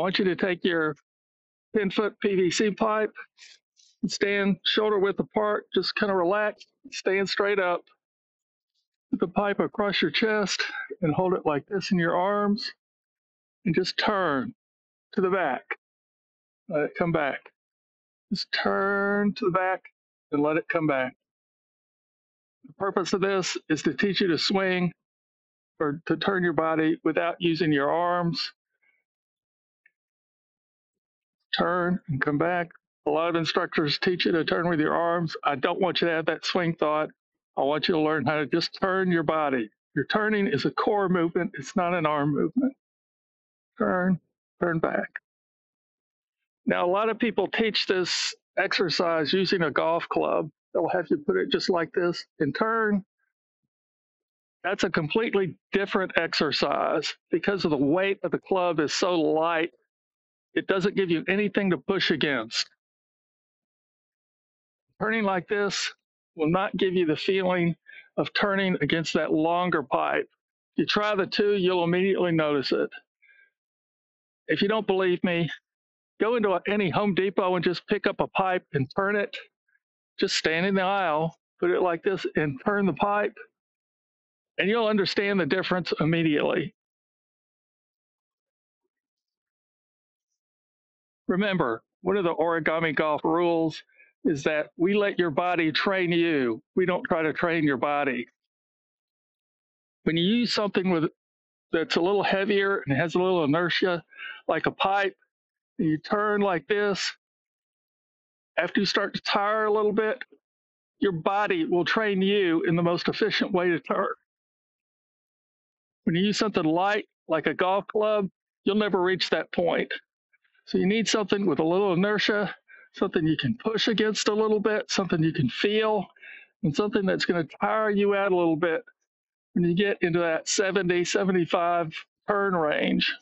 want you to take your 10 foot PVC pipe and stand shoulder width apart, just kind of relax, stand straight up. Put the pipe across your chest and hold it like this in your arms and just turn to the back. Let it come back. Just turn to the back and let it come back. The purpose of this is to teach you to swing or to turn your body without using your arms. Turn and come back. A lot of instructors teach you to turn with your arms. I don't want you to have that swing thought. I want you to learn how to just turn your body. Your turning is a core movement, it's not an arm movement. Turn, turn back. Now, a lot of people teach this exercise using a golf club. They'll have you put it just like this and turn. That's a completely different exercise because of the weight of the club is so light. It doesn't give you anything to push against. Turning like this will not give you the feeling of turning against that longer pipe. If you try the two, you'll immediately notice it. If you don't believe me, go into any Home Depot and just pick up a pipe and turn it. Just stand in the aisle, put it like this, and turn the pipe, and you'll understand the difference immediately. Remember, one of the origami golf rules is that we let your body train you. We don't try to train your body. When you use something with that's a little heavier and has a little inertia, like a pipe, and you turn like this, after you start to tire a little bit, your body will train you in the most efficient way to turn. When you use something light, like a golf club, you'll never reach that point. So you need something with a little inertia something you can push against a little bit, something you can feel, and something that's going to tire you out a little bit when you get into that 70, 75 turn range.